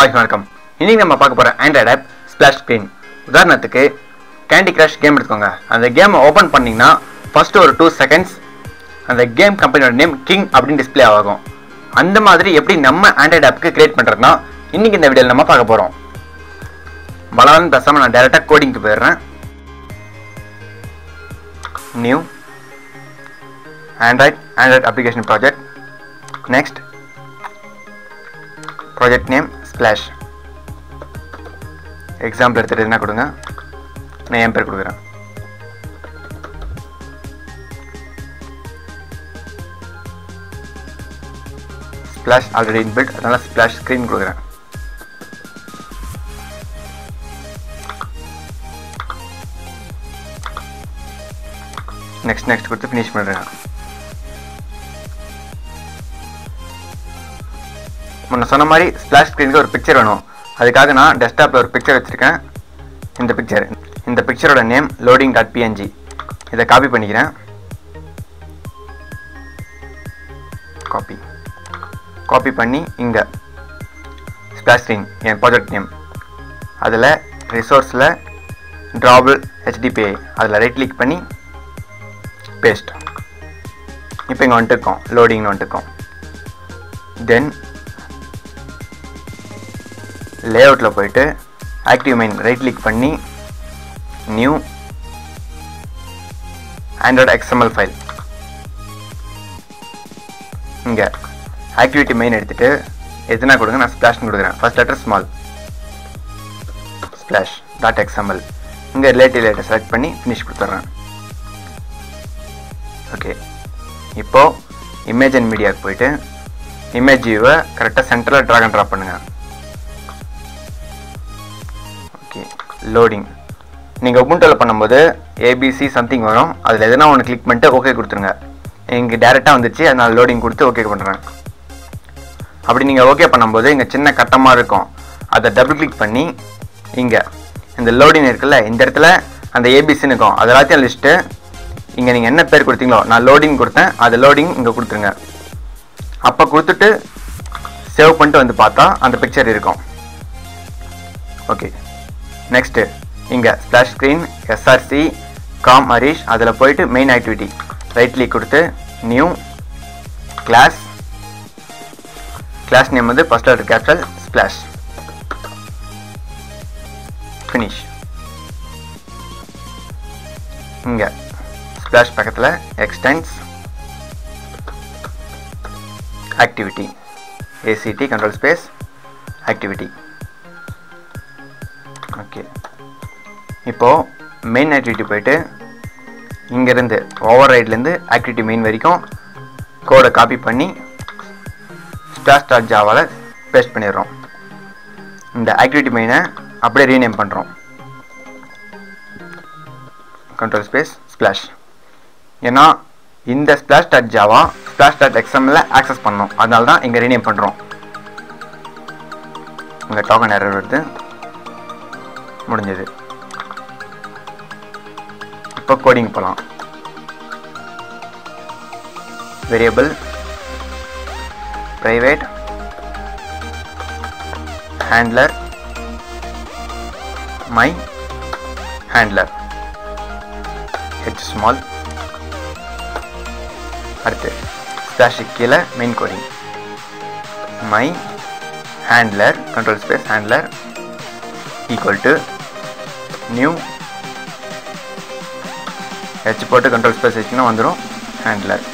Hi வணக்கம். இன்றைக்கி நம்ம பார்க்க போகிற ஆண்ட்ராய்ட் ஆப் ஸ்பிளாஷ் ஸ்க்ரீன் உதாரணத்துக்கு கேண்டி கிரஷ் கேம் எடுத்துக்கோங்க. அந்த கேமை ஓப்பன் பண்ணிங்கன்னா ஃபர்ஸ்ட் ஒரு டூ செகண்ட்ஸ் அந்த கேம் கம்பெனியோட நேம் கிங் அப்படின்னு டிஸ்பிளே ஆகும். அந்த மாதிரி எப்படி நம்ம ஆண்ட்ராய்ட் ஆப்புக்கு கிரியேட் பண்ணுறதுனா இன்னைக்கு இந்த வீடியோவில் நம்ம பார்க்க போகிறோம் வளவன் பேசாமல் நான் டேரெக்டாக கோடிங்க்கு போயிடுறேன். New android android application project next project name slash example எடுத்துகிட்டு என்ன கொடுங்க. நான் என் பேர் கொடுக்குறேன். ஸ்பிளாஷ் ஆல்ரெடி இன்பில்ட் அதனால் ஸ்பிளாஷ் ஸ்க்ரீன் கொடுக்குறேன். நெக்ஸ்ட் நெக்ஸ்ட் கொடுத்து ஃபினிஷ் பண்ணுறேன் முன்ன சொன்ன மாதிரி ஸ்பிளாஷ் ஸ்க்ரீனுக்கு ஒரு பிக்சர் வேணும். அதுக்காக நான் டெஸ்க்டாப்பில் ஒரு பிக்சர் வச்சுருக்கேன். இந்த பிக்சர் இந்த பிக்சரோட நேம் லோடிங் டாட் பிஎன்ஜி இதை காப்பி பண்ணிக்கிறேன். காப்பி காப்பி பண்ணி இங்கே ஸ்பிளாஷ் ஸ்க்ரீன் என் ப்ராஜெக்ட் நேம் அதில் ரிசோர்ஸில் ட்ராபிள் ஹெச்டிபிஐ அதில் ரைட் கிளிக் பண்ணி பேஸ்ட் இப்போ இங்கே வந்துட்டுருக்கோம் லோடிங்னு வந்துட்டுருக்கோம் தென் லேஅவுட்டில் போயிட்டு ஆக்டிவ் மைன் ரைட் கிளிக் பண்ணி நியூ ஆண்ட்ராய்டு எக்ஸ்எம்எல் ஃபைல் இங்கே ஆக்டிவிட்டி மெயின் எடுத்துகிட்டு எதுனா கொடுங்க நான் ஸ்ப்ளாஷ்னு கொடுக்குறேன். First letter small splash dot XML இங்கே ரிலேட்டிவ் லேட்டர் செலக்ட் பண்ணி ஃபினிஷ் கொடுத்துட்றேன். ஓகே இப்போது இமேஜ் அண்ட் மீடியாவுக்கு போயிட்டு இமேஜ் வியூவை கரெக்டாக சென்டரில் ட்ராக் அண்ட் ட்ராப் பண்ணுங்கள் லோடிங் நீங்கள் உபுண்டில் பண்ணும்போது ஏபிசி சம்திங் வரும். அதில் எதனா ஒன்று கிளிக் பண்ணிட்டு ஓகே கொடுத்துருங்க. இங்கே டேரெக்டாக வந்துச்சு. அதனால் லோடிங் கொடுத்து ஓகே பண்ணுறேன் அப்படி நீங்கள் ஓகே பண்ணும்போது இங்கே சின்ன கட்டமாக இருக்கும். அதை டபுள் கிளிக் பண்ணி இங்கே இந்த லோடிங் இருக்குல்ல இந்த இடத்துல அந்த ஏபிசின்னு இருக்கும். அது எல்லாத்தையும் லிஸ்ட்டு இங்கே நீங்கள் என்ன பேர் கொடுத்தீங்களோ நான் லோடிங் கொடுத்தேன். அது லோடிங் இங்கே கொடுத்துருங்க. அப்போ கொடுத்துட்டு சேவ் பண்ணிட்டு வந்து பார்த்தா அந்த பிக்சர் இருக்கும். ஓகே நெக்ஸ்ட்டு இங்கே splash screen SRC com Harish அதில் போயிட்டு மெயின் ஆக்டிவிட்டி ரைட் கிளிக் கொடுத்து நியூ கிளாஸ் கிளாஸ் நேம் வந்து first letter capital splash finish இங்கே ஸ்ப்ளாஷ் பக்கத்தில் extends activity ACT control space activity இப்போது மெயின் ஆக்டிவிட்டி போயிட்டு இங்கேருந்து ஓவர் ரைட்லேருந்து ஆக்டிவிட்டி மெயின் வரைக்கும் கோடை காப்பி பண்ணி ஸ்டார் ஸ்டார் ஜாவால் பேஸ்ட் பண்ணிடுறோம். இந்த ஆக்டிவிட்டி மெயினை அப்படியே ரீநேம் பண்ணுறோம் கண்ட்ரோல் ஸ்பேஸ் ஸ்ப்ளாஷ் ஏன்னா இந்த splash dot java splash dot எக்ஸ்எம்ல access பண்ணோம். அதனால தான் இங்கே ரீநேம் பண்ணுறோம் இங்கே டோக்கன் எரர் வருது. முடிஞ்சது. இப்போ கோடிங் போகலாம் variable private handler my handler H small அடுத்து ஸ்டாஷிக் கீழே main coding my handler control space handler equal to new H போட்டு கண்ட்ரோல் ஸ்பேஸ் வச்சிங்கன்னா வந்துடும் ஹேண்ட்லர்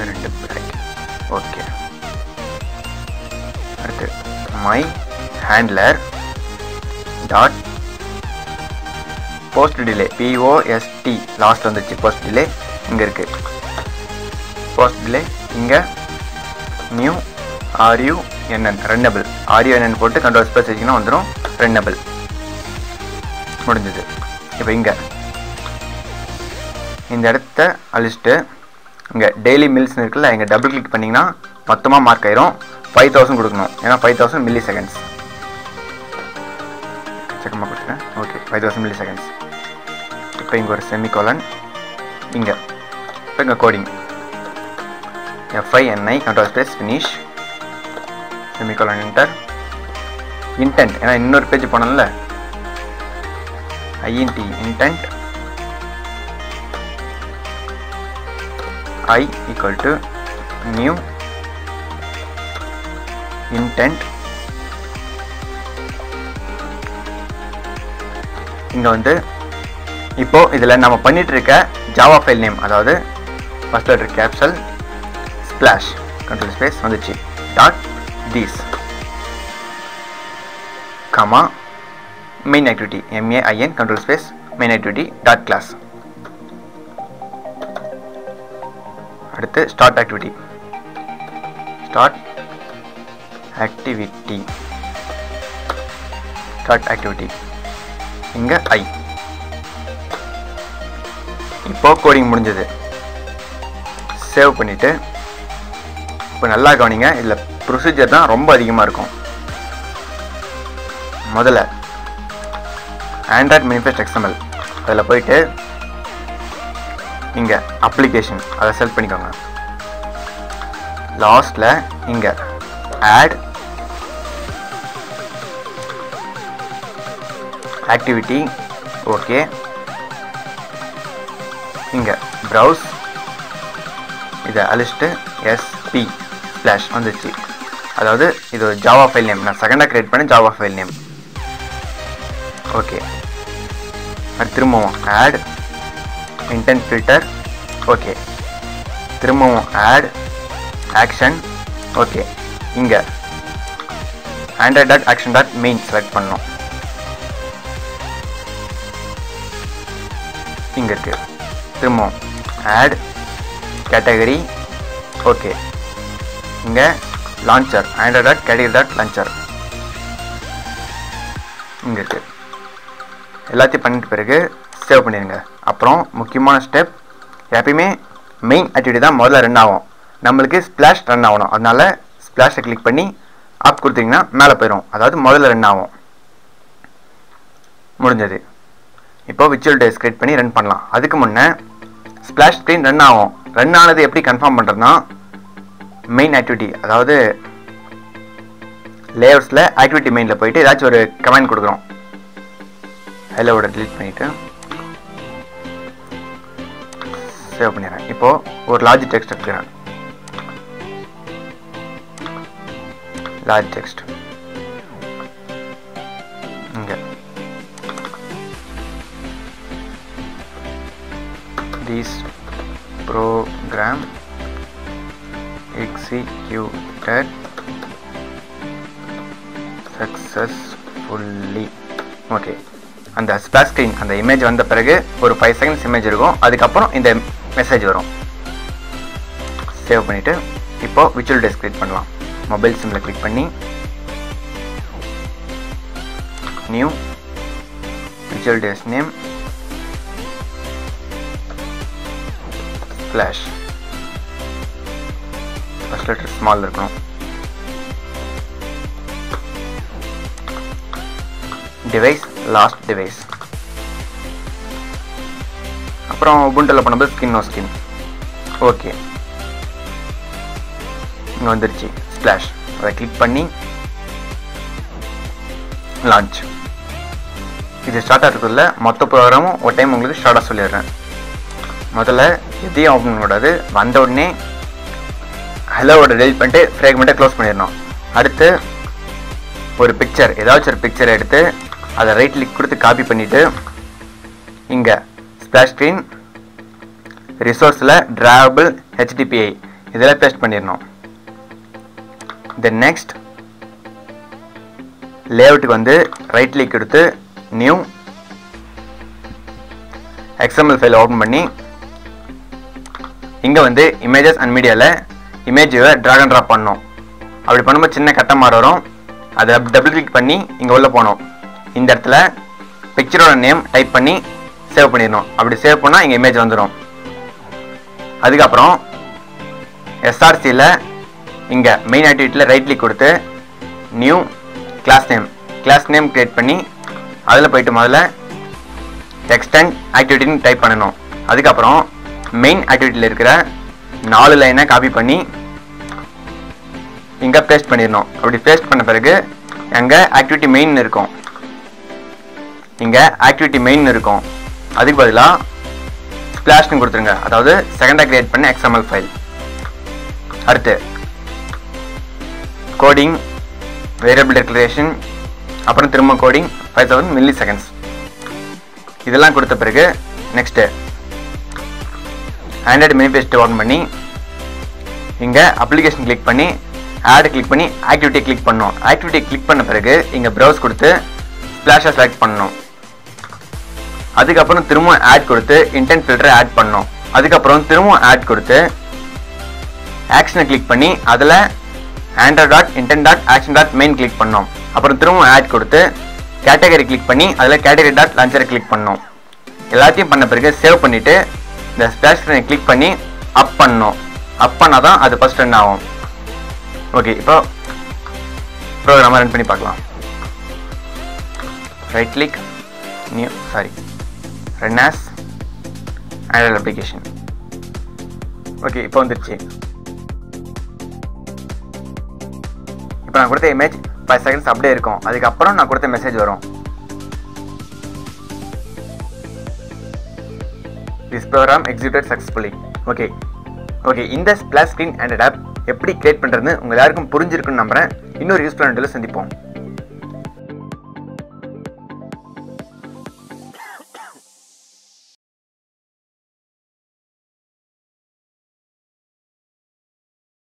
ரெண்டு ஓகே அடுத்து my handler dot post delay P O S T last வந்துச்சு post delay இங்கே இருக்குது போஸ்ட் டிலே இங்கே new R U N N runnable. R U N N போட்டு கண்ட்ரோல் ஸ்பேஸ் வச்சிங்கன்னா வந்துடும் ரெண்டபிள். முடிஞ்சது. இப்போ இங்கே. இந்த இடத்த அழிச்சிட்டு இங்கே டெய்லி மில்ஸ்னு இருக்குல்ல இங்கே டபுள் கிளிக் பண்ணிங்கன்னா மொத்தமாக மார்க் ஆயிரும். ஃபைவ் தௌசண்ட் கொடுக்கணும். ஏன்னா ஃபைவ் தௌசண்ட் மில்லி செகண்ட்ஸ் செக்கமாக கொடுத்துட்டேன். Okay five thousand milliseconds இப்போ இங்கே ஒரு செமிகோலன் இங்கே. இப்போ இங்கே coding F I N I control space finish semicolon inter intent ஏன்னா இன்னொரு page போனோம்ல I N T intent I equal to new intent இங்கே வந்து இப்போது இதில் நம்ம பண்ணிகிட்ருக்க ஜாவா ஃபைல் நேம் அதாவது first letter capital splash control space வந்துச்சு. Dot this. Comma main activity main control space main activity dot class அடுத்து start activity start activity. Start activity இங்க i. இப்போ கோடிங் முடிஞ்சது. சேவ் பண்ணிவிட்டு இப்போ நல்லா கவனிங்க இதில் ப்ரொசீஜர் தான் ரொம்ப அதிகமாக இருக்கும். முதல்ல ஆண்ட்ராய்ட் மினிஃபெஸ்ட் எக்ஸ்எம்எல் அதில் போயிட்டு இங்கே அப்ளிகேஷன் அதை செலக்ட் பண்ணிக்கோங்க. லாஸ்ட்டில் இங்கே ஆட் ஆக்டிவிட்டி ஓகே இங்கே ப்ரௌஸ் இதை அழிச்சிட்டு எஸ்பி ஸ்லாஷ் வந்துச்சு. அதாவது இது ஒரு ஜாவா ஃபைல் நேம் நான் செகண்டாக க்ரியேட் பண்ண ஜாவா ஃபைல் நேம் ஓகே அது திரும்பவும் ஆட் இன்டென்ட் ஃபில்டர் ஓகே திரும்பவும் ஆட் ஆக்ஷன் ஓகே இங்கே android dot action dot main select பண்ணோம் இங்கே இருக்கு. திரும்பவும் ஆட் கேட்டகரி ஓகே இங்கே launcher android dot category dot launcher இங்கே இருக்குது எல்லாத்தையும் பண்ணிட்டு பிறகு சேவ் பண்ணிடுங்க. அப்புறம் முக்கியமான ஸ்டெப் எப்பயுமே மெயின் ஆக்டிவிட்டி தான் முதல்ல ரன் ஆகும். நம்மளுக்கு ஸ்ப்ளாஷ் ரன் ஆகணும். அதனால் ஸ்ப்ளாஷை கிளிக் பண்ணி ஆப் கொடுத்தீங்கன்னா மேலே போயிடும் அதாவது முதல்ல ரன் ஆகும். முடிஞ்சது. இப்போ விச்சுவல் டேஸ் கிரியேட் பண்ணி ரன் பண்ணலாம். அதுக்கு முன்னே ஸ்ப்ளாஷ் ஸ்க்ரீன் ரன் ஆகும். ரன் ஆனது எப்படி கன்ஃபார்ம் பண்ணுறதுனா மெயின் ஆக்டிவிட்டி அதாவது லேயர்ஸில் ஆக்டிவிட்டி மெயினில் போயிட்டு ஏதாச்சும் ஒரு கமெண்ட் கொடுக்குறோம். ஹெலோவோட டிலீட் பண்ணிவிட்டு சேவ் பண்ணிடுறேன். இப்போது ஒரு லார்ஜ் டெக்ஸ்ட் எடுத்துக்கிறேன். லார்ஜ் டெக்ஸ்ட் இங்கே. this program executed successfully okay. அந்த ஸ்பிளாஷ் ஸ்க்ரீன் அந்த இமேஜ் வந்த பிறகு ஒரு ஃபைவ் செகண்ட்ஸ் இமேஜ் இருக்கும். அதுக்கப்புறம் இந்த மெசேஜ் வரும். சேவ் பண்ணிவிட்டு இப்போ விச்சுவல் டேஸ் கிளிக் பண்ணலாம். மொபைல் சிம்மில் கிளிக் பண்ணி new visual device name flash first letter small இருக்கணும் டிவைஸ் லாஸ்ட் டிவைஸ் அப்புறம் உபுண்டில் பண்ணும்போது ஸ்கின் நோ ஸ்கின் ஓகே இங்கே வந்துருச்சு. ஸ்ப்ளாஷ் அதை கிளிக் பண்ணி லான்ச் இது ஸ்டார்ட் ஆகிறதுக்குள்ள மொத்த ப்ரோக்ராமும் ஒரு டைம் உங்களுக்கு ஸ்டார்ட்டாக சொல்லிடுறேன். முதல்ல எதையும் ஓப்பன் பண்ணக்கூடாது. வந்த உடனே ஹலோவோட டெலிட் பண்ணிட்டு ஃப்ரேக்மெண்ட்டை க்ளோஸ் பண்ணிடணும். அடுத்து ஒரு பிக்சர் ஏதாச்சும் ஒரு பிக்சர் எடுத்து அதை ரைட் கிளிக் கொடுத்து காப்பி பண்ணிவிட்டு இங்கே ஸ்ப்ளாஷ் ஸ்க்ரீன் ரிசோர்ஸில் ட்ராவபிள் ஹெச்டிபிஐ இதில் பேஸ்ட் பண்ணிடணும். தென் நெக்ஸ்ட் லேஅவுட்டுக்கு வந்து ரைட் கிளிக் கொடுத்து நியூ எக்ஸ்எம்எல் ஃபைல் ஓப்பன் பண்ணி இங்கே வந்து இமேஜஸ் அண்ட் மீடியாவில் இமேஜை ட்ராக் அண்ட் ட்ராப் பண்ணணும் அப்படி பண்ணும்போது சின்ன கட்டம் மாதிரி வரும். அதை டபுள் கிளிக் பண்ணி இங்கே உள்ளே போகணும் இந்த இடத்துல பிக்சரோட நேம் டைப் பண்ணி சேவ் பண்ணிடணும். அப்படி சேவ் பண்ணால் இங்கே இமேஜ் வந்துடும் அதுக்கப்புறம் எஸ்ஆர்சியில் இங்கே மெயின் ஆக்டிவிட்டியில் ரைட் கிளிக் கொடுத்து new class name class name create பண்ணி அதில் போயிட்டு முதல்ல எக்ஸ்டெண்ட் ஆக்டிவிட்டின்னு டைப் பண்ணணும். அதுக்கப்புறம் மெயின் ஆக்டிவிட்டியில் இருக்கிற நாலு லைனை காப்பி பண்ணி இங்கே பேஸ்ட் பண்ணிடணும். அப்படி பேஸ்ட் பண்ண பிறகு அங்கே ஆக்டிவிட்டி மெயின் இருக்கும். இங்கே ஆக்டிவிட்டி மெயின் இருக்கும். அதுக்கு பதிலாக ஸ்பிளாஷ்னு கொடுத்துருங்க. அதாவது செகண்டாக கிரியேட் பண்ண எக்ஸ்எம்எல் ஃபைல் அடுத்து கோடிங் வேரியபிள் டெக்ளரேஷன் அப்புறம் திரும்ப coding five thousand milliseconds இதெல்லாம் கொடுத்த பிறகு நெக்ஸ்ட்டு ஆண்ட்ராய்டு மேனிஃபெஸ்ட் ஓன் பண்ணி இங்கே அப்ளிகேஷன் கிளிக் பண்ணி ஆடு கிளிக் பண்ணி ஆக்டிவிட்டியை கிளிக் பண்ணணும். ஆக்டிவிட்டியை கிளிக் பண்ண பிறகு இங்கே ப்ரௌஸ் கொடுத்து ஸ்ப்ளாஷை செலக்ட் பண்ணணும். அதுக்கப்புறம் திரும்பவும் ஆட் கொடுத்து இன்டென்ட் ஃபில்டரை ஆட் பண்ணணும். அதுக்கப்புறம் திரும்பவும் ஆட் கொடுத்து ஆக்ஷனை கிளிக் பண்ணி அதில் android dot intent dot action dot main click பண்ணோம் அப்புறம் திரும்பவும் ஆட் கொடுத்து கேட்டகரி கிளிக் பண்ணி அதில் கேட்டகரி டாட் லான்ச்சரை கிளிக் பண்ணோம் எல்லாத்தையும் பண்ண பிறகு சேவ் பண்ணிவிட்டு இந்த ஸ்பிளாஷ் கிளிக் பண்ணி அப் பண்ணோம் அப் பண்ணால் தான் அது ஃபஸ்ட் ரன் ஆகும். ஓகே இப்போ ப்ரோக்ராமை ரன் பண்ணி பார்க்கலாம். Right click new sorry run as android application okay இப்போ வந்துருச்சு. இப்போ நான் கொடுத்த இமேஜ் ஃபைவ் செகண்ட்ஸ் அப்படியே இருக்கும். அதுக்கப்புறம் நான் கொடுத்த மெசேஜ் வரும். This program executed successfully okay okay இந்த ஸ்பிளாஸ் ஸ்க்ரீன் அண்ட் ஆப் எப்படி கிரியேட் பண்ணுறதுன்னு உங்கள் எல்லாருக்கும் புரிஞ்சிருக்குன்னு நம்புறேன். இன்னொரு யூஸ்ஃபுல்லான சந்திப்போம்.